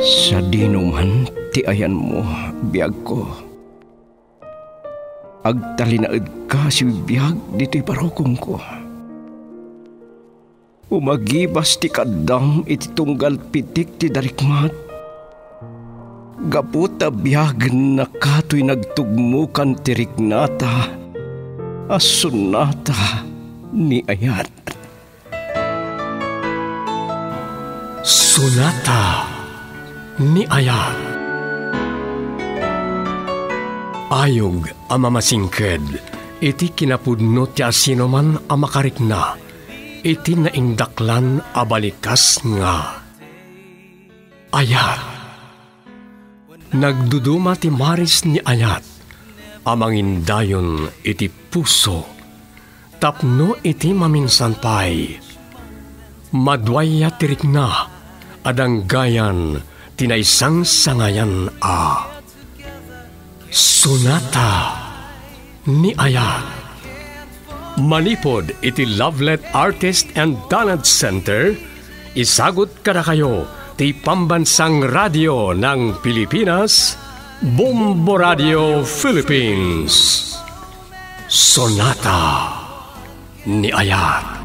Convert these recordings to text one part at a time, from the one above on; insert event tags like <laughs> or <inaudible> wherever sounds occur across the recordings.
Sa dinuman, ti ayan mo, biyag ko. Agtalinaad ka si biyag dito'y parokong ko. Umagibas ti kadam iti tunggal pitik ti darikmat. Gaputa biyag na kato'y nagtugmukan ti riknata. Asunata ni ayat. Sunata ni Ayat Ayog ang mamasingked, iti kinapudno ti asino man ang makarikna, iti naindaklan abalikas nga. Ayat Nagduduma ti maris ni Ayat, amangin dayon iti puso, tapno iti maminsan pay. Madwaya tirik na, adang gayan, tinaysang sangayan a. Sunata ni Ayat. Manipod iti Lovelet Artist and Talent Center, isagot kada kayo ti Pambansang Radio ng Pilipinas, Bombo Radio Philippines. Sonata ni Ayat.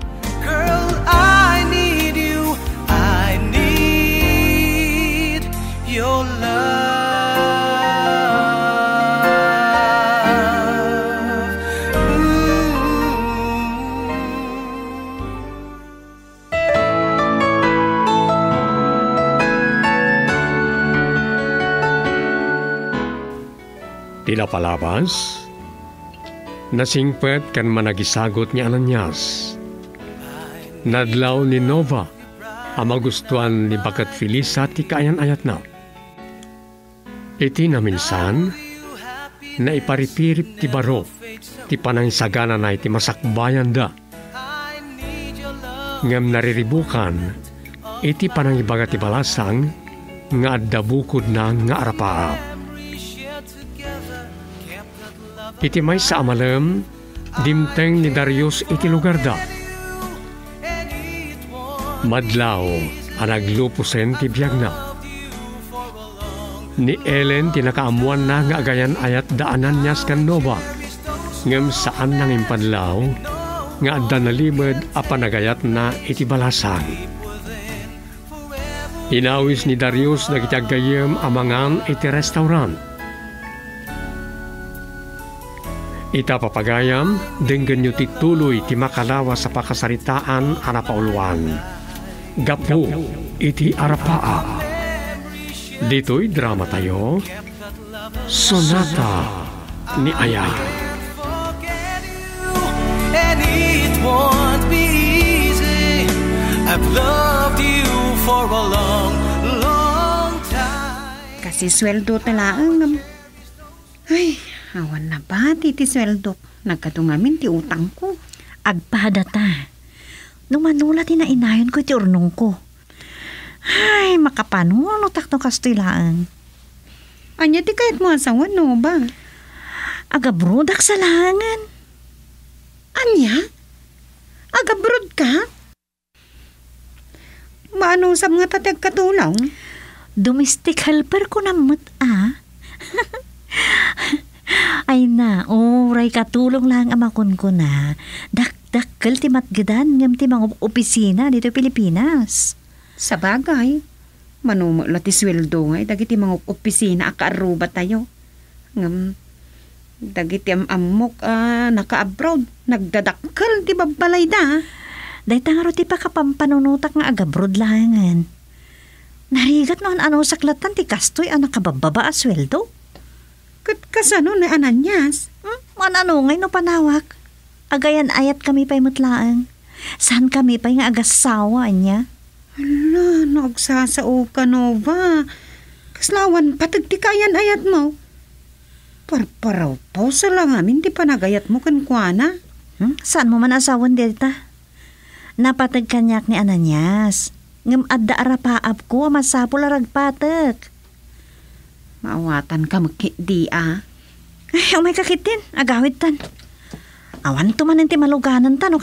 Tila palabas, nasingpet kan managisagot ni Ananias. Nadlaw ni Nova, ang magustuhan ni Bakat Felisa ti kayan ayat na. Iti na minsan, na iparipirip ti baro, ti panangsagana na iti masakbayan da. Ngam nariribukan, iti panangibaga ti balasang, nga adabukod na nga arapaap. Iti may sa amalem, dimteng ni Darius iti lugar da. Madlaw, anaglupusen ti biyag na. Ni Ellen tinakaamuan na nga agayan ayat daanan niya sa Nova. Ngem saan nang impadlaw, nga adda nalimod a panagayat na iti balasang. Inawis ni Darius nagitaggayem amangan iti restaurant Ita papagayam, denggan nyo tituloy ti makalawa sa pakasaritaan arapauluan. Gapu, iti arapaa. Dito'y drama tayo, Sonata ni Ayay. And it won't be easy. I've loved you for a long, long time. Kasi sweldo talaang. Ay, Awan na ba, titi sweldo? Nagkatungamin ti utang ko. Agpada ta. Nung manula ti na inayon ko ti urnong ko. Ay, makapanuno takto kastilaan. Anya ti kahit mo asawa no ba? Agabrodak sa langan. Anya? Agabrod ka? Maano sa mga tatag katulong? Domestic helper ko na mat, ah. <laughs> Ay na, oray katulong lang amakon ko na. Dak-dakkel ti matgadan ngam ti mga opisina dito Pilipinas. Sa bagay, manumula ti sweldo nga, dagiti mga opisina akaaruba tayo. Ngam, dagiti amok uh, naka-abroad, nagdadakkel ti babalay da. Day tangaro ti pa kapampanunutak nga agabrod langan. Narigat noon ano saklatan ti kastoy ang nakabababa a sweldo. Kat kasano ni Ananyas? Hmm? Mananungay no panawak. Agayan ayat kami pa'y mutlaan. Saan kami pa'y nga agasawa niya? Hala, nagsasao ka no ba? Kaslawan patagtikayan ayat mo. Parparaw po sa lang amin di panagayat mo kan kuana. Hmm? Saan mo man asawan delta? Napatag kanyak ni Ananyas. Ngam adda arapaap ko masapol aragpatek. Maawatan ka magkidi ah. Ay, umay kakitin. Agawid tan. Awan to man ti maluganan tan o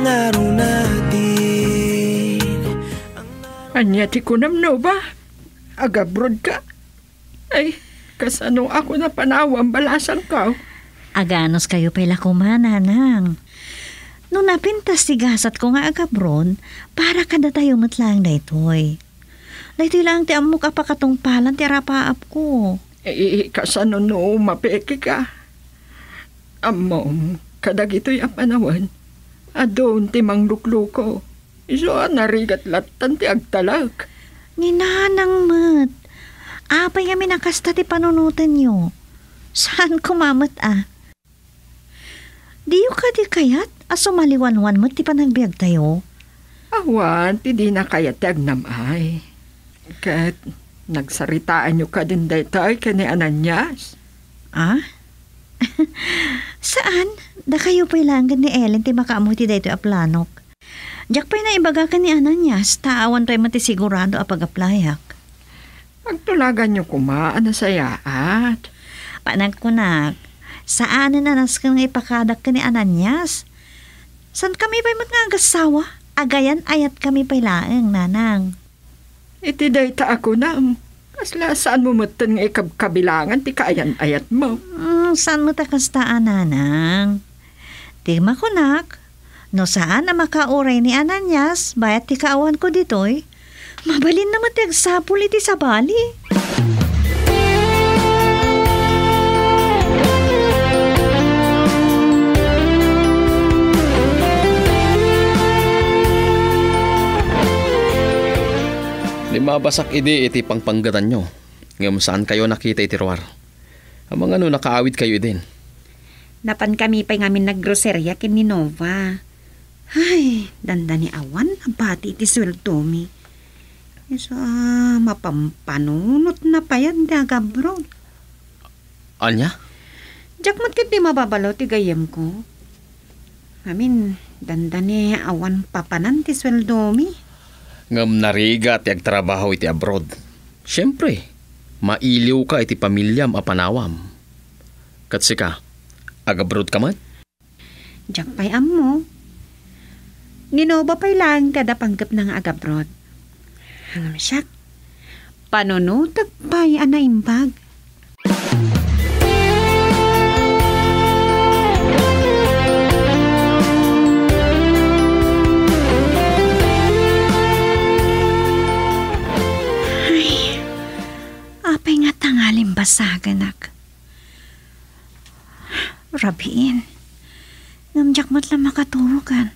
ang araw. Anya ti kunam no ba? Agabrod ka? Ay, kasano ako na panawang balasan ka? Oh. Aganos kayo pala kumana, nang. Nung napintas ti gasat ko nga agabron, para kada tayo matlang daytoy. Eh. Daytoy lang ti amok apakatong palan ti rapaap ko. Eh, eh, eh kasano no, mapeke ka. Amom, kadagito'y apanawan, Adon ti manglukluko. Iso narigat latan ti agtalag. Ninanang mat. Apay kami nakasta ti panunutan nyo. Saan kumamat ah? Diyo ka di kayat? Aso maliwanwan mo ti panagbiag tayo? Awan, ti di na kaya ti agnamay. Kat nagsaritaan nyo ka din daytay kani Ananyas. Ah? <laughs> Saan? Da kayo pailangan ni Ellen ti makaamoy ti dayto aplanok. Diyak pa'y na ibaga ka ni Ananyas, taawan tayo mati sigurado apag-aplayak. Pagtulagan nyo kumaan na sayaat. Panagkunak, saan na nanas kang ipakadak ka ni Ananyas? San kami pa'y mat nga agasawa? Agayan ayat kami pa'y laeng, nanang. Iti dayta ako na. Kasla saan mo matan nga ikabkabilangan ti kaayan ayat mo. Mm, saan mo takastaan, nanang? Di makunak. No saan na makauray ni Ananyas, bayat ti kaawan ko ditoy. Mabalin naman ti agsapul iti sa bali. Limabasak idi iti pangpanggatan nyo. Ngam saan kayo nakita iti ruwar. Ang mga no nakaawit kayo din. Napan kami pa ngamin naggroserya kin ni Nova. Ay, danda ni awan, abati iti sweldo mi. Isa, mapampanunot na pa yan, dagabro. Anya? Diyak mat kiti mababalaw ti gayem ko. Amin, danda ni awan papanan ti sweldo mi. Ngam nariga ti agtrabaho iti abroad. Siyempre, mailiw ka iti pamilyam a panawam. Katsika, agabroad ka man? Diyak pa'y ammo. Ninoba pa'y lang kada panggap ng agabrod. Hangam siya. Panunutag pa'y anaimbag. Ay, apay nga tangalim basaganak. Rabiin. Ngamjak mo't lang makaturugan.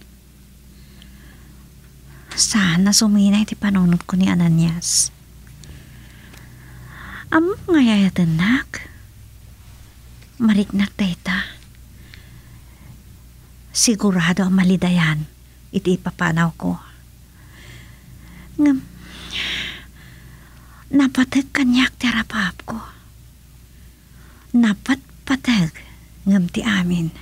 Sana suminay ti panunod ko ni Ananias. Amo nga yayatan nak. Mariknak tayta. Sigurado ang malidayan. Iti ipapanaw ko. Ngam, napatag kanyak ti rapap ko. Napatpatag ngam ti amin.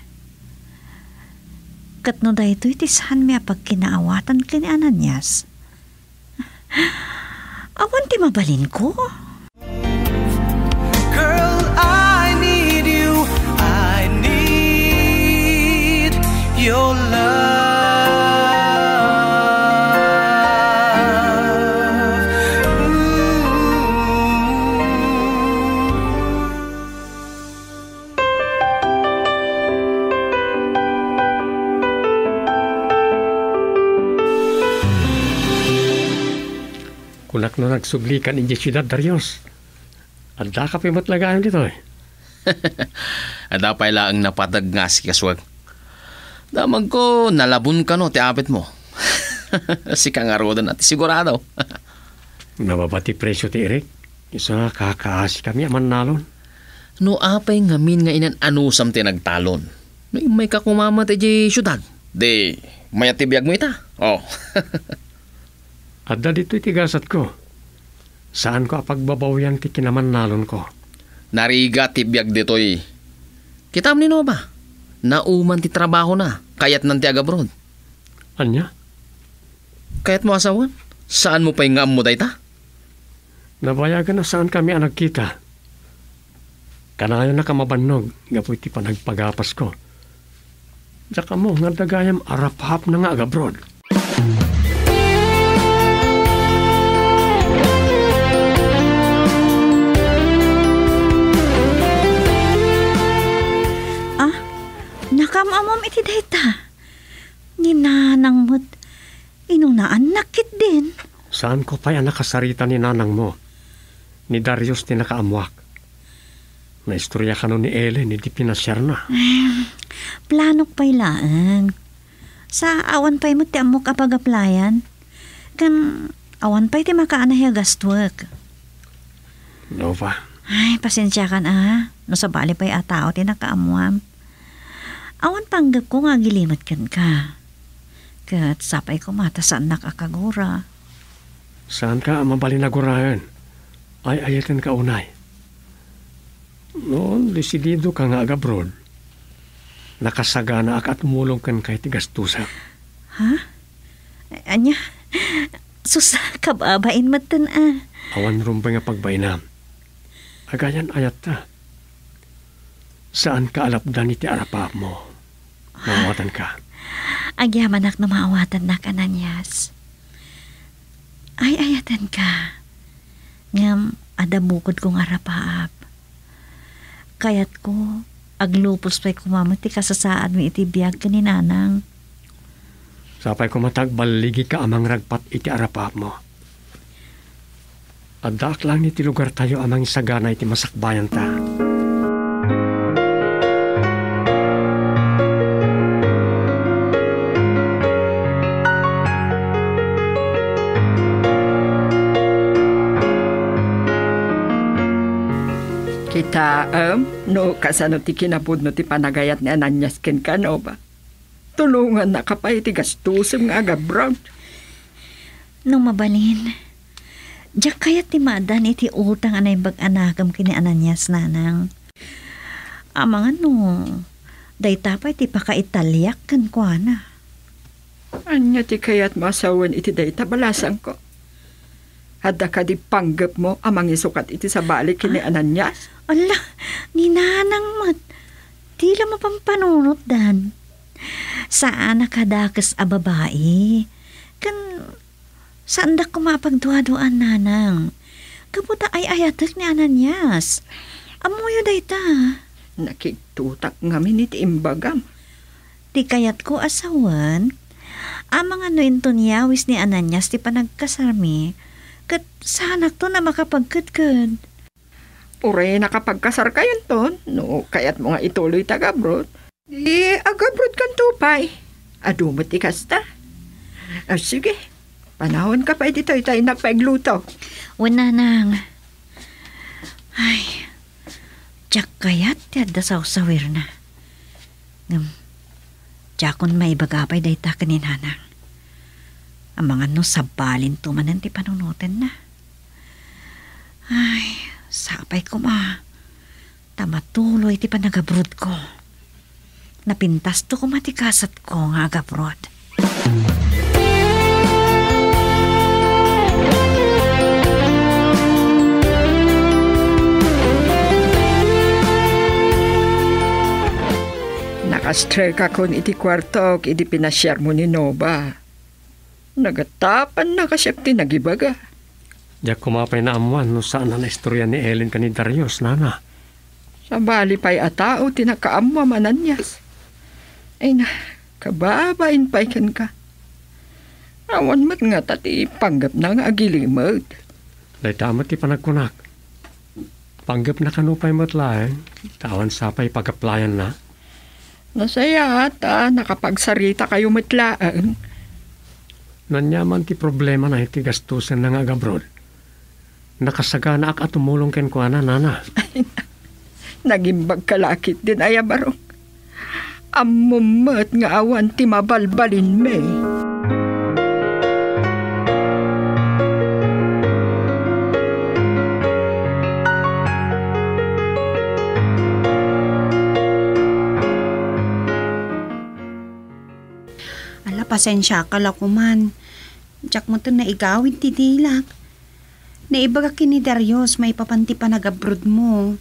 Katno da ito iti saan may pagkinaawatan kini Ananias. <laughs> Awan ti mabalin ko. Girl, I need you. I need your love. No nagsuglikan in siyudad Darius. Adda ka pa matlagaan dito eh. <laughs> Ada pa ila ang napatag nga si kaswag. Damag ko, nalabun ka no, ti apit mo. <laughs> si kangarodan at sigurado. <laughs> Nababati presyo ti Eric. Isa kakaasi kami aman nalon. no apay ngamin nga inan anusam ti nagtalon. No may kakumama ti di syudad. De, may atibiyag mo ita. Oh. Adda dito itigasat ko. Saan ko apagbabawian ti kinaman nalon ko? Nariga tibiyag ditoy. Kitam ni no ba? Nauman ti trabaho na, kayat nanti agabroad. Anya? Kayat mo asawan? Saan mo pa yung mo dayta? Nabayagan na saan kami ang nagkita. Kanayo na kamabanog, gapoy ti panagpagapas ko. Tsaka mo, nga dagayam arap-hap na nga agabrod. Dayta. Ninanang mo't inunaan nakit din. Saan ko pa'y nakasarita ni nanang mo? Ni Darius ni nakaamuak. Naistorya ka ni Ellen, hindi pinasyar na. <sighs> Planok pa'y laang. Sa awan pa'y mo ti amok apag-applyan. Kan awan pa'y ti makaanahe gastwork. Nova, Ay, pasensya ka na. No sa bali pa'y atao ti nakaamuam. Awan panggap ko nga gilimot kan ka. Kat sapay ko mata saan nakakagura. saan ka mabalinagurayan? Ay ayatan ka unay. Noon, desidido ka nga agabroad. Nakasagana ak at tumulong kan kay tigastusa. Ha? Anya? Sus, kababain matan ah. Awan rumpay nga pagbainam. Agayan ayat ta. Saan ka alapdan iti arapap mo? Mawatan ka. Agyaman ak na maawatan na kananyas. Ay ayatan ka. Ngam, adamukod kong arapaap. Kayat ko, aglupos pa'y kumamati kasasaan mo iti biyag ka ni nanang. Sapay ko matagbaligi ka amang ragpat iti arapap mo. Adak lang iti lugar tayo amang sagana iti masakbayan ta. No, kasano ti kinapod no ti panagayat ni Ananyas ken ka, no ba? Tulungan na ka pa iti gastusim nga agabroad. Nung mabalin, Diyak kayat ti madan iti utang anay bag-anagam kini Ananyas nanang. Amangan no, day tapay ti pakaitalyak kan kwa na. Anya ti kayat masawan iti dayta balasan ko. Hadda ka di panggap mo amang isukat iti sa balik kini Ananyas. Ala, ni nanang mat. Tila mapampanunot dan. Saan nakadakas a babae? Kan, saan da kumapagduwa-duan nanang? Kaputa ay ayatak ni Ananyas. Amuyo day ta. Nakitutak ngamin iti imbagam. Di kayat ko asawan. Amang ano intunyawis ni Ananyas ti panagkasarmi. Kat sanak to na makapagkadkad. Ure nakapagkasar kayon ton, no, kayat mo nga ituloy tagabrod. Di agabrod kan tupay. Adumot ikasta. Ah, sige, panahon ka pa dito tayo nagpaigluto. Wala nang. Ay, Diyak kayat ti adda sa usawir na. Ngam, Diyakon may bagapay day ta kaninanang. Ang mga no sabalin tumanan ti panunutin na. Ay, sapay ko ma. Tamatuloy ti panagabrod ko. Napintas to kumatikasat ko nga agabrod. Nakastrek ako iti kwarto, iti pinasyar mo ni Nova. Nagatapan na kasyap ti nagibaga. Diyak kumapay na amuan no saan na istorya ni Ellen ka ni Darius, nana. Sa bali pa'y atao, tinakaamwa mananyas. Ay na, kababain pa'y kan ka. Awan mat nga tati panggap na nga agilimod. Day tamat ti panagkunak. Panggap na kanupay matlaeng, tawan sapay pagaplayan na. Nasaya ata, nakapagsalita kayo matlaan. Nanyaman ti problema na iti gastusan na nga gabrod. Nakasagana ak at tumulong ken kwa na, nana. <laughs> Nagimbag kalakit din ay barong. Amumat nga awan ti mabalbalin me. Ala, pasensya ka la kuman. Diyak mo to na igawid ti dilak. Naibaga kini Darius, may papanti pa nag-abroad mo.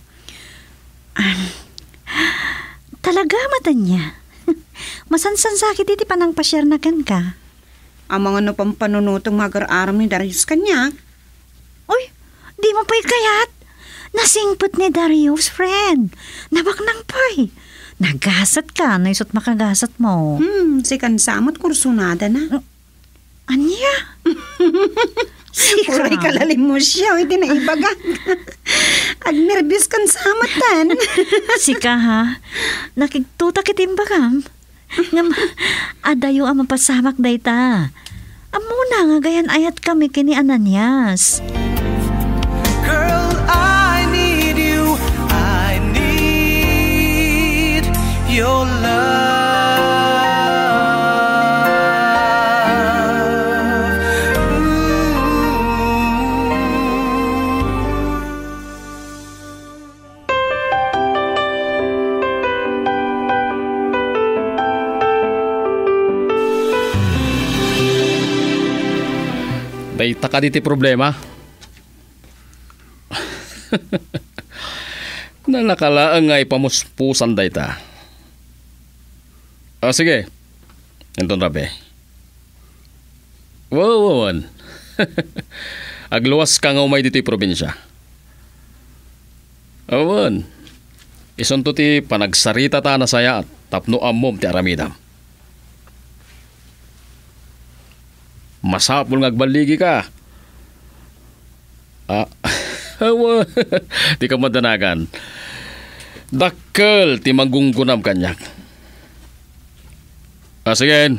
Talaga mata niya. <laughs> Masansan sakit iti panang pasyar na kan ka. Ang mga no pang panunutong magar-aram ni Darius kanya. Uy, di mo pa'y kayat. Nasingpot ni Darius, friend. Nabak nang pa'y. Nagasat ka, na isot makagasat mo. Hmm, si kansamot kursunada na. Anya? <laughs> <laughs> Uray kalalim mo siya, hindi na ibaga. Ag <laughs> nervous kan samatan. <laughs> Sika ha, nakigtuta kitimbagam. Ngam, adayo ang mapasamak dayta. Amuna nga gayan ayat kami kini Ananias. Girl, I need you. I need your love. Dayta ka diti problema. <laughs> Nalakalaang nga ipamuspusan dayta. Ah, sige. Enton rabe. Wow, wow, wow. <laughs> Agluwas ka nga umay dito'y probinsya. Awan. Ison to ti panagsarita ta na saya at tapno amom ti aramidam. Masapul nga agbaligi ka. Ah, <laughs> awa. ti ka madanagan. Dakkel ti magunggunam kanyak. Ah, sige.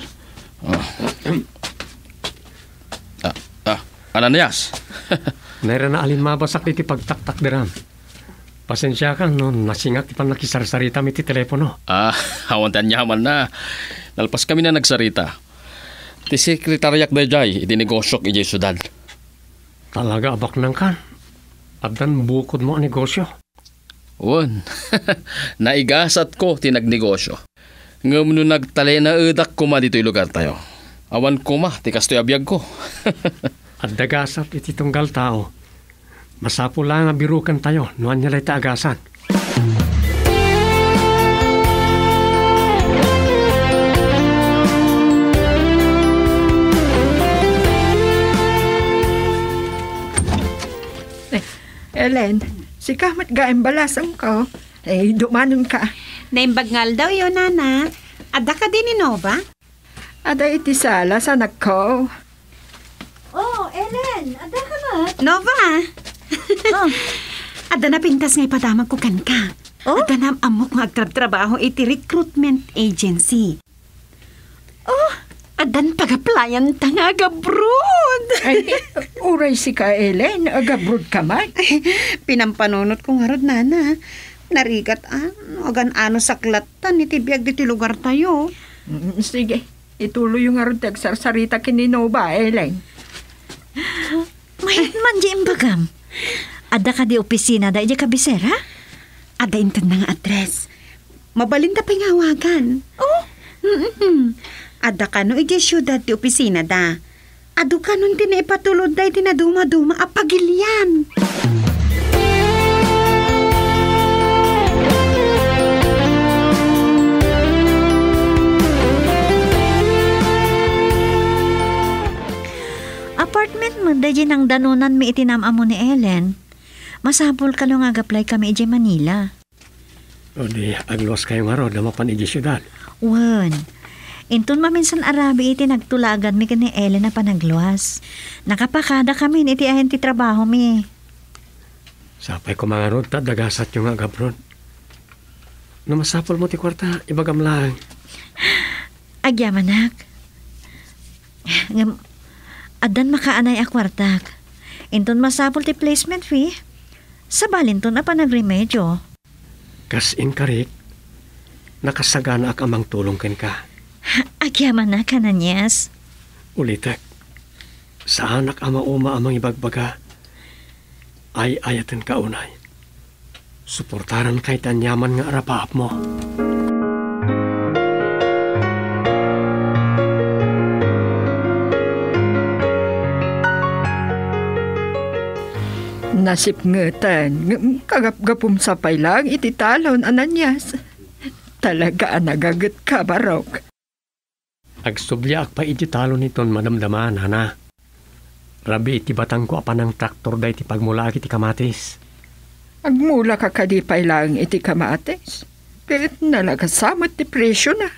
Ah. ah, ah, Ananias. <laughs> Naira na alin mabasak iti pagtaktak diram. Pasensya ka no, nasingak ti panakisarsarita mi ti telepono. ah, <laughs> awan tan yaman na. Nalpas kami na nagsarita. Ti sekretaryak da jay, iti negosyok ijay sudad. Talaga abak nang kan. Abdan bukod mo ang negosyo. Wan, <laughs> naigasat ko ti nagnegosyo. Ngam no nagtali na edak ko ma dito'y lugar tayo. Awan ko ma, ti kastoy abiyag ko. <laughs> At dagasat iti tunggal tao. Masapo lang nga birukan tayo, nuan niya lay taagasan. Ellen, si kamat gaim balasam ko. Eh, dumanon ka. Naimbagngal daw yun, nana. Ada ka din ni Nova? Ada iti sala sa nagko. Oh, Ellen, ada ka <laughs> na? Nova! Oh, Ada na pintas nga ipadamag ko kan ka. Oh? Ada na amok nga agtrab-trabaho iti recruitment agency. Adan pag-applyan ta nga gabrod. <laughs> Ay, uray si ka, Ellen. Agabrod ka man. Pinampanunot ko nga rod, nana. Narigat ah, agan ano saklatan iti biyag diti lugar tayo. Mm, Sige, ituloy yung arod tagsarsarita kininova, Ellen. mayat man di imbagam. Ada ka di opisina da iti kabisera? Ada intan na nga address. Mabalinda pa yung hawagan. Oh? Mm-mm. Ada ka no iti syudad ti opisina da. Adu ka nun din ipatulod da iti na duma-duma apagilyan. Apartment mo da di nang danunan mi itinamamo ni Ellen. Masapol ka nung agaplay kami iti Manila. O di, aglos kayo nga ro, damapan iti syudad. Wan. Intun maminsan arabi iti nagtulagan mi kani Ellen na panagluwas. Nakapakada kami iti ahen ti trabaho mi. Sapay ko mga rod, dagasat yung nga gabron. No masapol mo ti kwarta, ibagam lang. <sighs> Agyamanak. <sighs> Ngam, adan makaanay a kwartak. Inton masapol ti placement fee. Sa balinton na pa nagremedyo. Kas in karik, nakasagana ak amang tulong ken ka. Agyamanak ka na niyas. Ulitek, sa anak ama uma amang ibagbaga, ay ayaten ka unay. Suportaran kay tanyaman nga arapaap mo. Nasip ngatan, kagap-gapum sa pailang iti talon ananyas. Talaga nagagat ka, barok. Agsubya ak pa iti talo niton madamdaman, hana. Rabi iti batang ko apan ng traktor da iti pagmula iti kamatis. Agmula ka kadipay lang iti kamates. Kahit nalagasamot ti presyo na.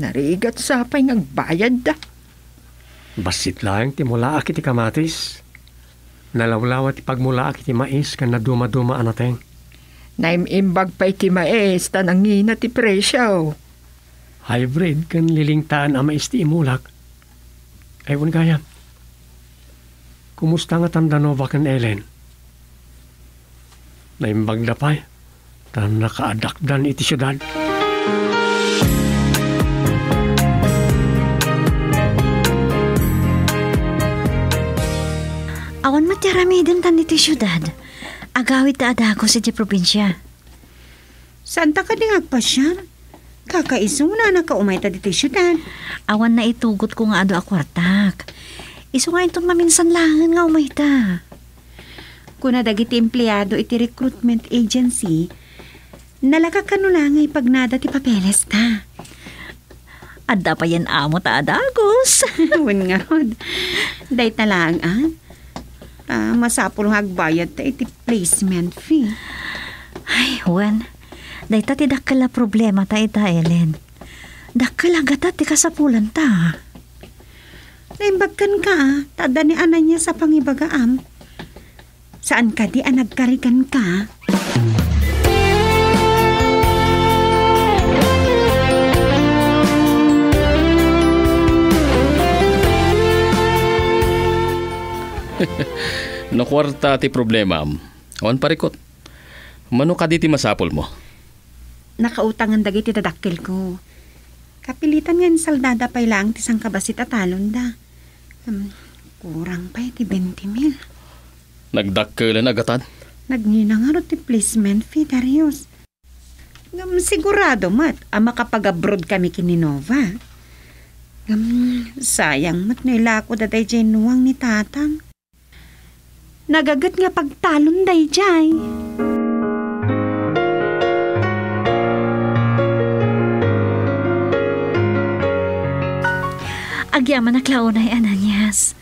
Narigat sa pay ngagbayad da. Basit lang ti mula iti kamatis. Nalawlawa ti pagmula iti mais kan naduma-duma anateng. Naimimbag pa iti maes ta nangina ti presyo. Hybrid kan lilingtaan ang mais ti imulak. Ewan kaya. Kumusta nga tandanova kan Ellen? Naimbag na pa'y. Tan nakaadakdan iti syudad. Awan matiramidan tan iti syudad. Agawit ta adako sa di probinsya. Saan ta ka di agpasyal? Kakaisuna na kaumay ta dito syudad. Awan na itugot ko nga ado akwartak. Iso nga itong maminsan langan nga umay ta. Kuna dagiti empleyado iti recruitment agency, nalaka kanulangay pag nada ti papeles ta. Adda pa yan amo ta adagos. <laughs> Wen nga hod. Day talang ah. Ah, masapul nga agbayad ta iti placement fee. Ay, Juan. Day ta ti dakkala problema ta ita, Ellen. Dakkala gata ti kasapulan ta. Naimbagkan ka ah. Tada ni anan niya sa pangibagaam. Saan ka di anagkarikan ka? <laughs> Nakwarta ti problema am. Awan parikot. Mano ka di ti masapol mo? Nakautangan dagiti tadakkel ko. Kapilitan nga saldada pa ilang ti sangkabasit at talon da. Um, kurang pa iti 20 mil. Nagdakkelan agatan? Nagnina nga ti placement fee, Darius. Ngam sigurado mat, ang makapag-abroad kami kininova. Ngam, sayang mat nilako daday nuwang ni tatang. Nagagat nga pagtalon day jay. Agyaman na klaunay, Ananias.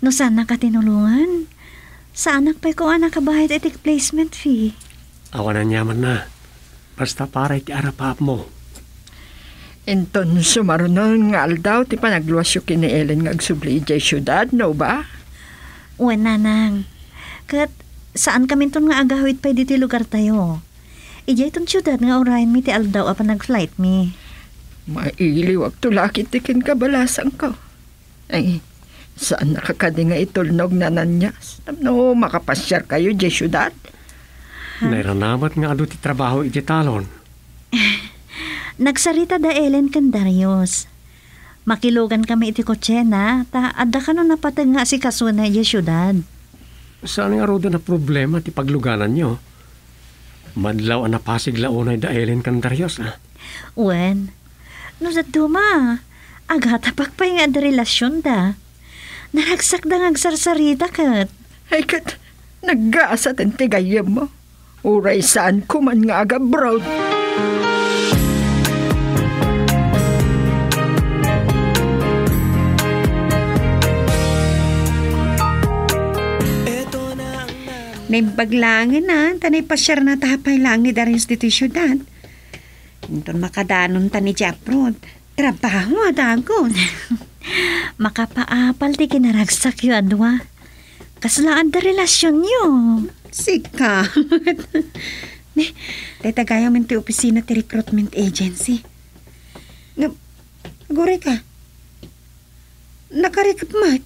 No saan na ka tinulungan? Sa anak pa'y ko anak kabahit itik placement fee. Awan na nyaman na. Basta para iti arapap mo. Inton sumarunon nga aldaw ti panagluwasyo kini Ellen nga agsubli ijay syudad, no ba? Uwan nanang. Kat saan kami ton nga agawit pa'y diti lugar tayo? Ijay ton syudad nga orayan mi ti aldaw apan nag-flight mi. Mailiw ag tulakit tikin kabalasan ko. Ay, saan nakakadi nga itulnog na nanyas? No, makapasyar kayo di syudad? Nairanamat nga ado ti trabaho iti talon. <laughs> Nagsarita da Ellen kan Darius. Makilugan kami iti kotsena, ta adda ka no napatag nga si kasuna iya syudad. Saan nga rodo na problema ti pagluganan nyo? Madlaw ang napasig launay da Ellen Candaryos, ah. Wen, no sa duma, agata pagpay nga da relasyon da. Naragsak da nga agsarsarita kat. Ay kat, nag-gaasat ang tigayam mo. Uray saan kuman nga aga broad. Naimbaglangan na, tanay pasyar na tapay lang ni Darius dito syudad. Inton makadanon ta ni Japrod. Trabaho adagon. <laughs> Makapaapal ti kinaragsak yu adwa. Kaslaan da relasyon nyo. Sikat. <laughs> ne, tetagaya man ti opisina ti recruitment agency. Nga, gore ka. Nakarikap mat.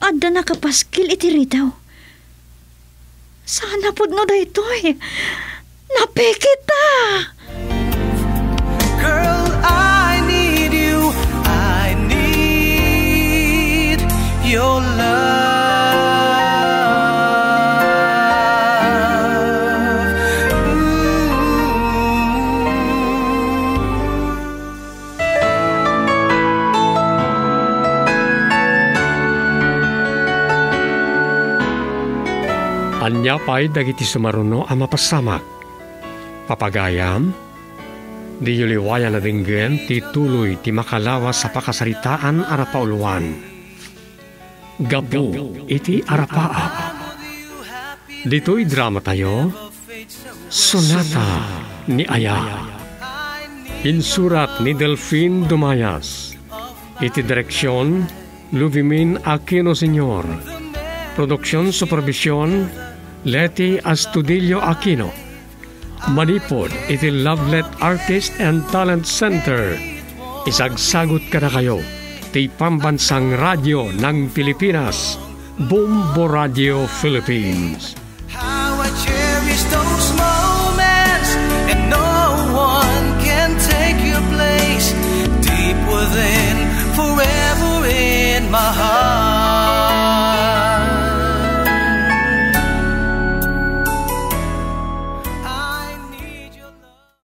Adda nakapaskil iti ritaw. Sana pud no daytoy. Napikita! Girl, I need you. I need your love. Anya pa'y dagiti sumaruno ang mapasamak. Papagayam, di yuliwaya na dinggen ti tuloy ti makalawa sa pakasaritaan arapauluan. Gabu iti arapaap. Dito'y drama tayo, Sonata ni Aya. Insurat ni Delfin Dumayas. Iti direksyon, Luvimin Aquino Senior. Produksyon Supervision, Leti Astudillo Aquino. Manipod iti Lovelet Artist and Talent Center. Isagsagot ka na kayo. Ti Pambansang Radyo ng Pilipinas. Bombo Radio Philippines.